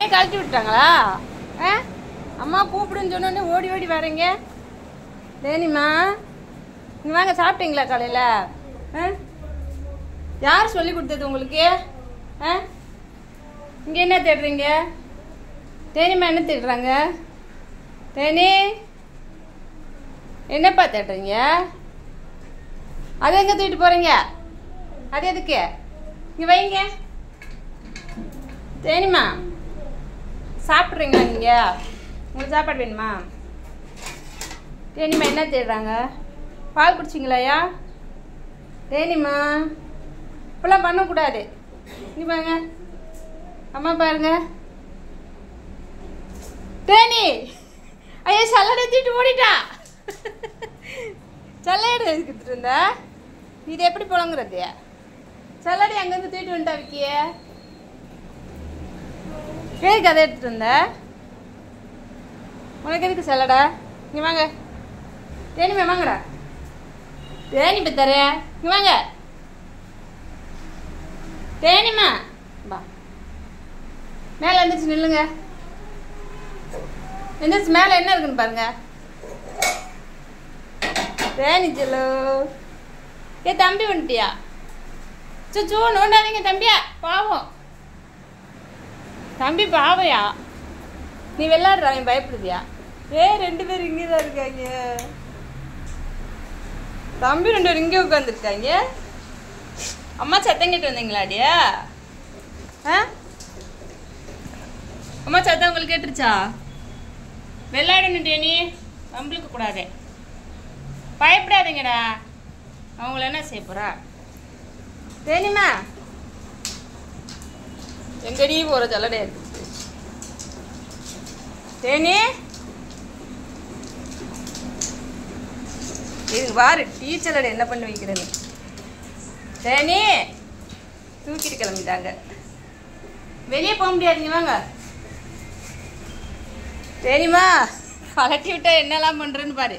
ஏன் கழட்டி விட்டாங்களா ஆ? அம்மா கூப்பிடுன்னு சொன்னோடனே ஓடி ஓடி வரீங்க. தேனிம்மா நீங்கள் வாங்க சாப்பிட்டீங்களா காலையில்? ஆ? யார் சொல்லி கொடுத்தது உங்களுக்கு? ஆ? இங்கே என்ன தேடுறீங்க? தேனிம்மா என்ன தேடுறாங்க? தேனி என்னப்பா தேடுறீங்க? அது எங்கே தூக்கிட்டு போகிறீங்க அது எதுக்கு? இங்கே வைங்க. தேனிம்மா சாப்பிட்றீங்களா நீங்கள் உங்களுக்கு சாப்பாடு வேணுமா? ரேணிமா என்ன தேடுறாங்க? பால் குடிச்சிங்களாயா தேனிம்மா இப்பெல்லாம் பண்ணக்கூடாது. நீ பாருங்க. அம்மா பாருங்க. தேனி! ஐயா சல்லடை தூக்கிட்டு ஓடிட்டா. சல்லடை எடுத்துட்டு இருந்த? இது எப்படி புழங்குறது? சல்லடை அங்கேருந்து தூக்கிட்டு வந்துட்டா விக்கியே. எதுக்கு கதை எடுத்துட்டு வந்த? உனக்கு எதுக்கு செல்லடா இங்கே வாங்க. தேனிமே வாங்கடா. தேனி பத்தர இங்கே வாங்க. தேனிமா வா. மேலே எந்திரிச்சு நில்லுங்க. எந்திரிச்சு மேலே என்ன இருக்குன்னு பாருங்க. தேனி செல்லு ஏ தம்பி வந்துட்டியா? சுச்சு நோண்டாதீங்க தம்பியா. பாவம். தம்பி பாவையா? நீ விளையாடுற அவன் பயப்படுதியா? ஏ ரெண்டு பேரும் இங்கே தான் இருக்காங்க. தம்பி ரெண்டு பேரும் இங்கே உட்காந்துருக்காங்க அம்மா சத்தம் கேட்டு வந்தீங்களாடியா ஆ? அம்மா சத்தம் உங்களுக்கு கேட்டுருச்சா? விளையாடணும் நீ. நம்மளுக்கு கூடாது. பயப்படாதீங்கடா. அவங்கள என்ன செய்ய போறா? தேனிமா எங்கடி போற ஜல்லடை? தேனி? இது பாரு டீச்சரோட என்ன பண்ணி வைக்கிறேன்னு. தேனி? தூக்கிட்டு கிளம்பிட்டாங்க. வெளியே போக முடியாதுங்க வாங்க. தேனிமா பழட்டி விட்டா என்னெல்லாம் பண்றேன்னு பாரு.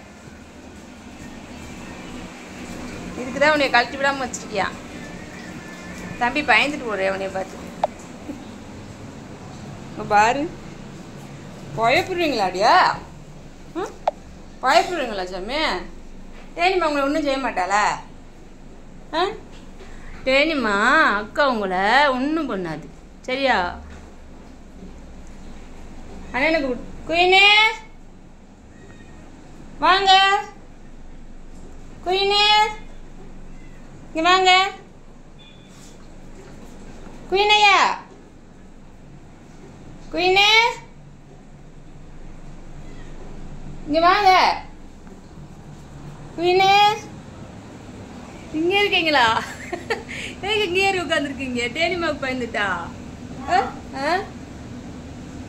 இதுக்கு தான் உன்னை கழட்டி விடாம வச்சிருக்கியா? தம்பி பயந்துட்டு போறேன் உன்னைய பார்த்து. பாரு. பயப்படுறீங்களாடியா? ம் பயப்படுறீங்களா சாமி? தேனிம்மா உங்களை ஒன்றும் செய்ய மாட்டாளா? ஆ தேனிம்மா அக்கா உங்களை ஒன்றும் பண்ணாது. சரியா? அண்ணனுக்கு குயினே! வாங்க. குயினே! இங்கே வாங்க. குயினையா? குயினே இங்கே வாங்க. குயினே இங்கே இருக்கீங்களா? ஏங்க இங்கே ஏறி உட்காந்துருக்கீங்க டேனிமாவுக்கு பயந்துட்டா? ஆ? ஆ?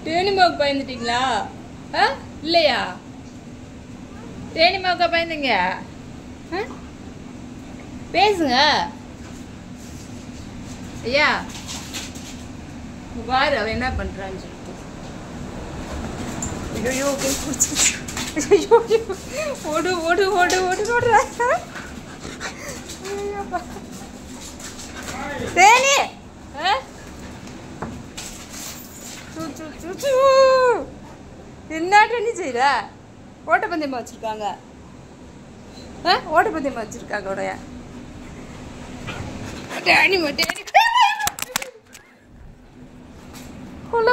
டேனிமாவுக்கு பயந்துட்டீங்களா? ஆ? இல்லையா? டேனிமாவுக்கா பயந்துங்க. பேசுங்க. ஐயா பாரு அவன் என்ன பண்றான்னு சொல்லிட்டு. ஐயோ கை ஐயோ ஓடு ஓடு ஓடு ஓடு ஓடுறா தேனி! ஆ? சு, சு, சு, சு. நீ ஓட்டப்பந்தயமா வச்சிருக்காங்க. ஆ? ஓட்டப்பந்தயமா வச்சிருக்காங்க உடைய. டேனி டேனி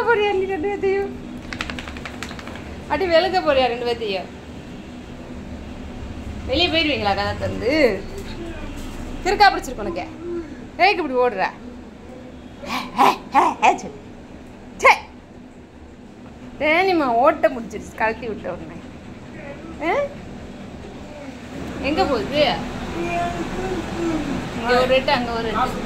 போறியா நீ ரெண்டு பேத்தையும்? அடி வெளுக்க போறியா ரெண்டு பேத்தையும்? வெளியே போயிடுவீங்களா கதை தந்து? திருக்கா பிடிச்சிருக்கு உனக்கு. ஏக்கு இப்படி ஓடுற. தேனிமா ஓட்ட முடிச்சிருச்சு கழட்டி விட்ட உடனே. எங்க போகுது? இங்க ஒரு ரெட்டு அங்க ஒரு ரெட்டு